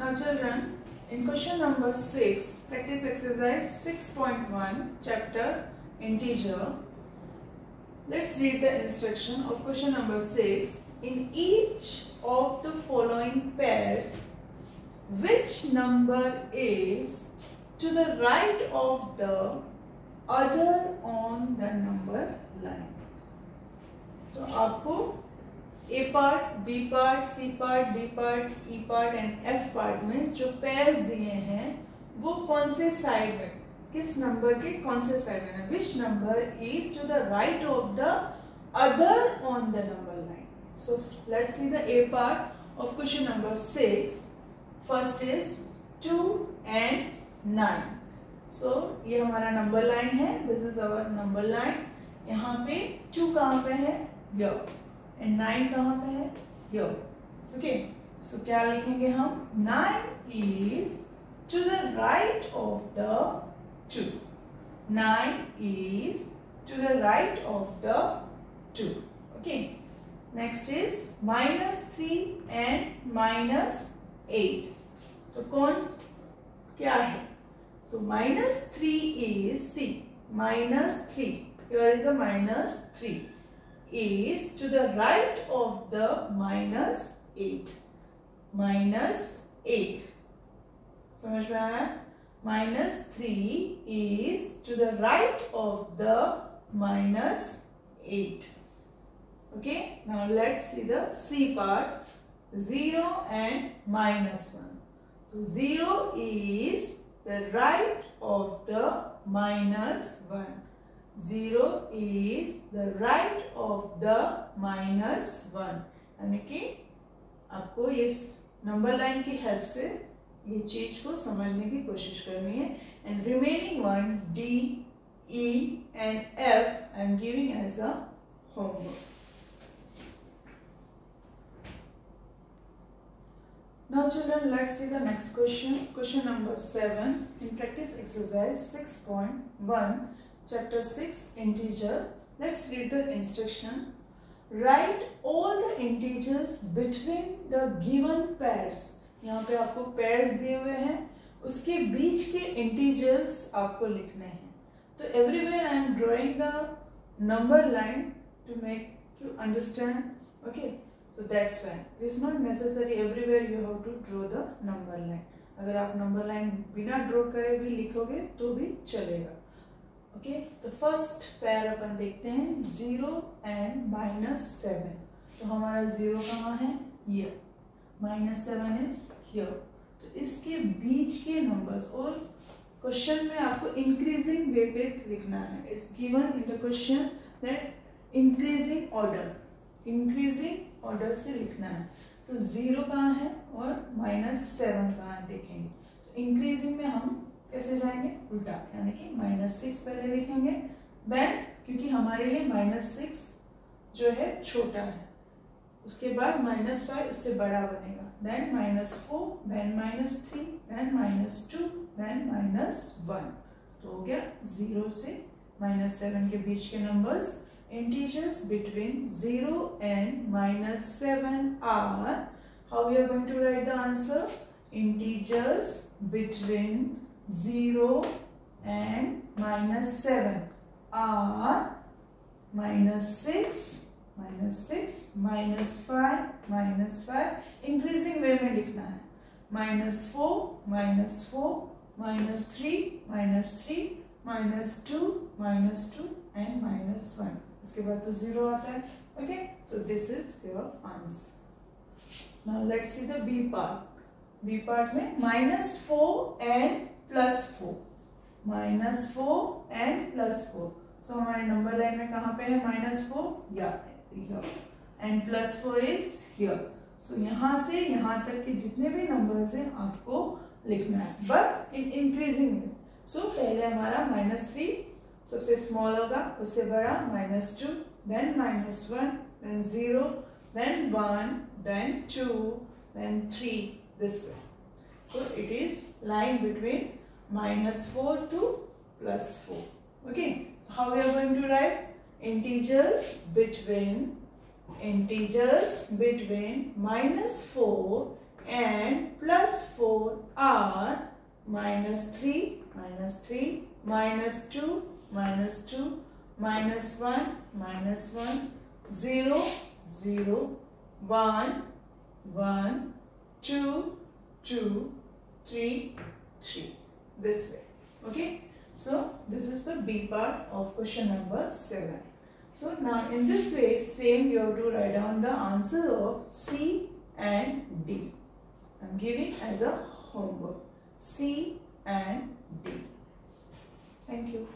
Now children, in question number 6, practice exercise 6.1, chapter integer, let's read the instruction of question number 6. In each of the following pairs, which number is to the right of the other on the number line? तो आपको A part B part C part D part E part and F part में जो pairs दिए हैं, वो कौन से side में? किस नंबर के, कौन से साइड में? Which number is to the right of the other on the number line so let's see the A part of question number six first is two and nine so ये हमारा number line है. This is our number line यहाँ पे to कहाँ पे है? यो and nine कहाँ पे है? यो ओके सो क्या लिखेंगे हम? Nine is to the right of the two nine is to the right of the two okay next is minus three and minus eight तो कौन? क्या है? तो minus three is see minus three here is the minus 3 is to the right of the minus 8 minus 8 समझ में आया minus 3 is to the right of the minus 8 okay now let's see the C part 0 and minus 1 so 0 is the right of the minus 1 zero is the right of the minus one यानी कि आपको इस number line की help से ये चीज़ को समझने की कोशिश करनी है and remaining one D E and F I am giving as a homework Now children, let's see the next question. Question number 7 in practice exercise 6.1 chapter 6 integer let's read the instruction write all the integers between the given pairs यहाँ पे आपको pairs दिए हुए हैं उसके बीच के integers आपको लिखने हैं तो everywhere I am drawing the number line to make you understand okay so that's why it is not necessary everywhere you have to draw the number line अगर आप नंबर लाइन बिना ड्रॉ करे भी लिखोगे तो भी चलेगा ओके तो फ़र्स्ट पैर अपन देखते हैं ज़ीरो एंड माइनस सेवन तो हमारा ज़ीरो कहाँ है? ये माइनस सेवन इज़ हियर तो इसके बीच के नंबर्स और क्वेश्चन में आपको इंक्रीजिंग वे पे लिखना है. It's given in the question that increasing order increasing order से लिखना है. तो ज़ीरो कहाँ है और माइनस सेवन कहाँ है देखेंगे. तो इंक्रीजिंग में हम कैसे जाएँगे? उल्टा, यानी कि माइनस सिक्स पहले लिखेंगे देन क्योंकि हमारे लिए माइनस सिक्स जो है छोटा है। उसके बाद माइनस फाइव इससे बड़ा बनेगा। Then minus four then minus three then minus two then minus one तो हो गया ज़ीरो से माइनस सेवन के बीच के numbers integers between zero and minus seven are how we are going to write the answer integers between 0 and minus 7 are minus 6 minus 6 minus 5 minus 5 increasing way में लिखना है minus 4 minus 4 minus 3 minus 3 minus 2 minus 2 and minus 1 इसके बाद तो zero आता है okay so this is your answer now let's see the b part b part में minus 4 and plus four minus four and plus four so हमारे number line में कहा पे है? माइनस फोर या and plus four is here so यहाँ से यहाँ तक के जितने भी नंबर्स हैं, आपको लिखना है। बट इन इंक्रीजिंग सो पहले हमारा माइनस थ्री सबसे स्मॉल होगा, उससे बड़ा minus two then minus one then zero then one then two then three this way so, it is line between minus 4 to plus 4 okay so how we are going to write integers between integers between minus 4 and plus 4 are minus 3, minus 3, minus 2, minus 2, minus 1, minus 1, 0, 0, 1, 1, 2, 2, 3, 3. This way. Okay. So, this is the B part of question number 7. So, now in this way, same you have to write down the answer of C and D. I am giving as a homework. C and D. Thank you.